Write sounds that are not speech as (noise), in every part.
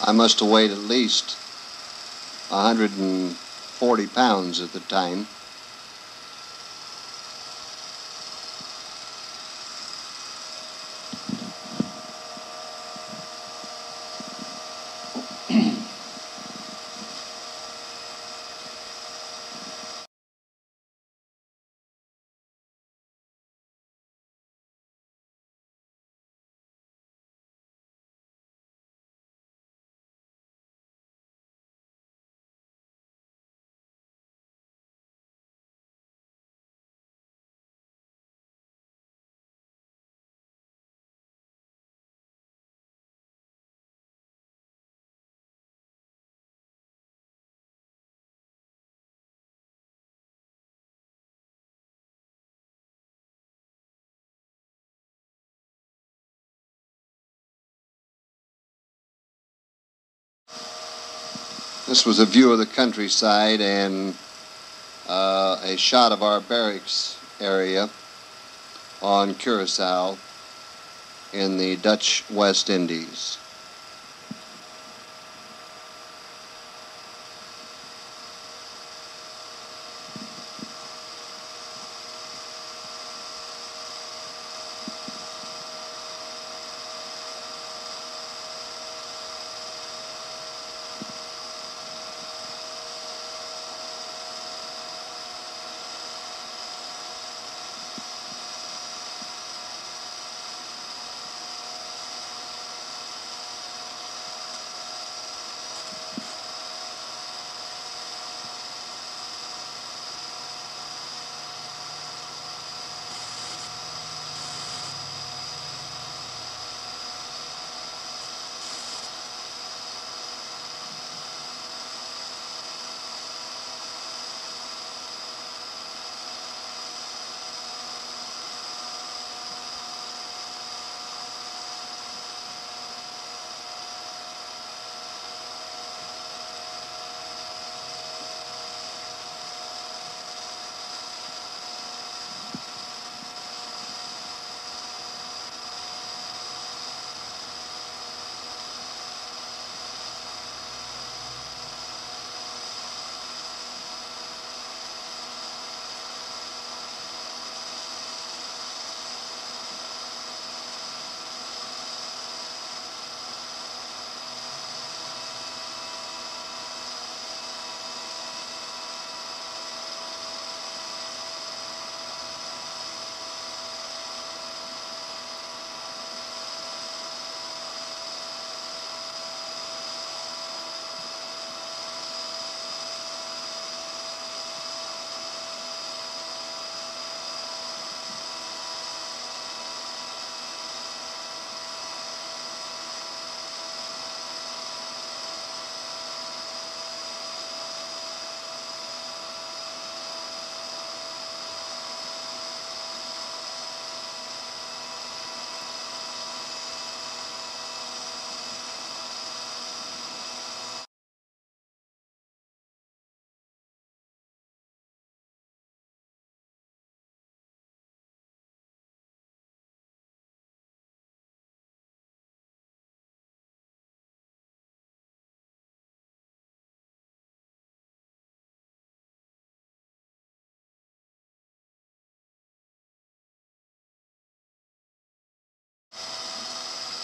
I must have weighed at least 140 pounds at the time. This was a view of the countryside and uh, a shot of our barracks area on Curacao in the Dutch West Indies.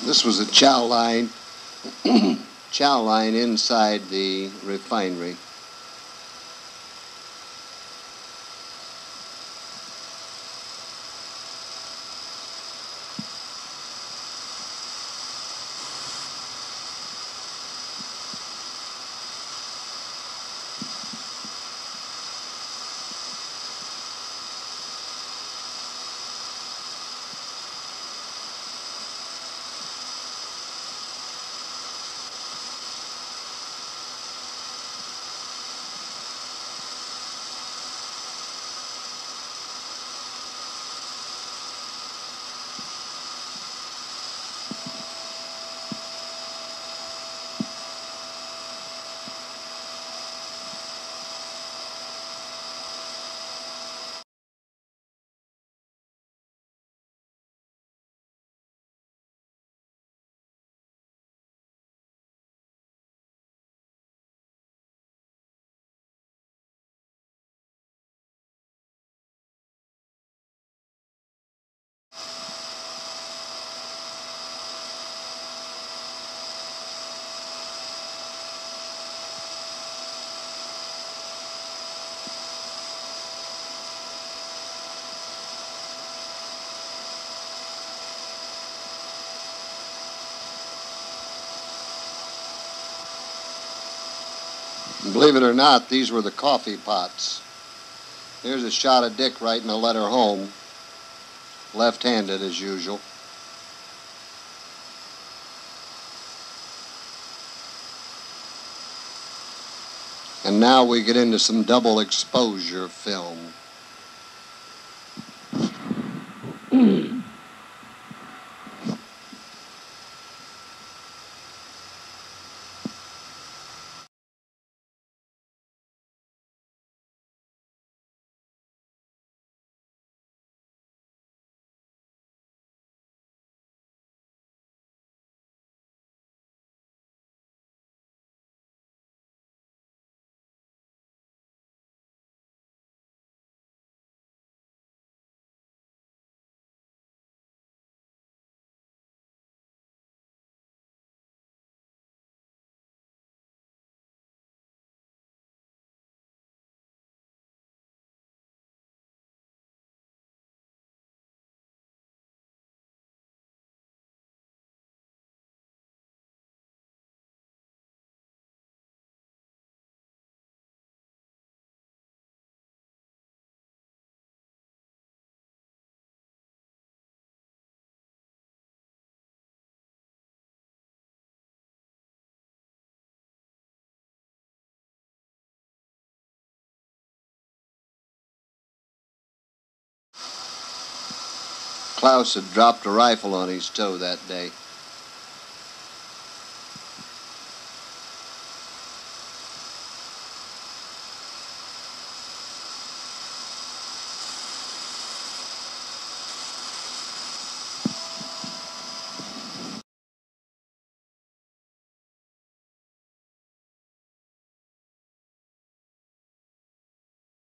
This was a chow line, (clears throat) chow line inside the refinery. Believe it or not, these were the coffee pots. Here's a shot of Dick writing a letter home, left-handed as usual. And now we get into some double exposure film. (clears throat) Klaus had dropped a rifle on his toe that day.